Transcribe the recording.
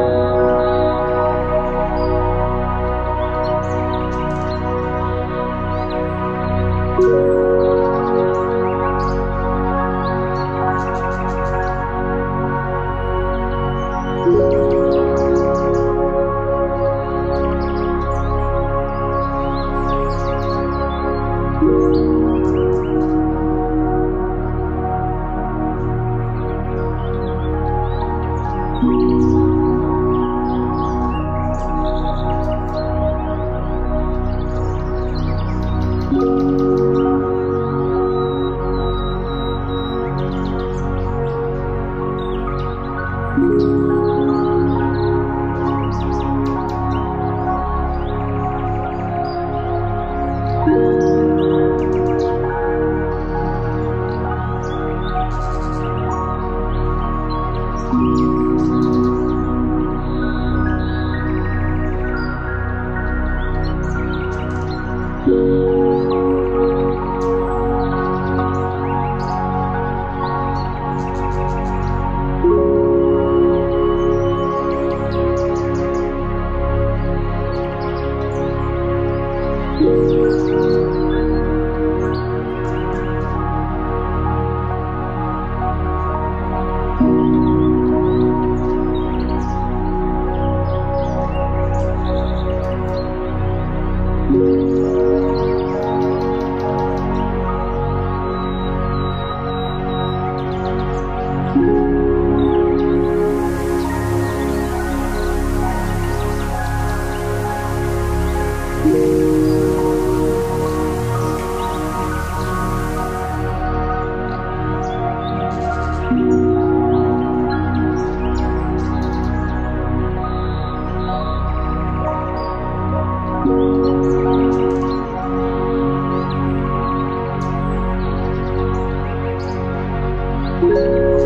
you. Música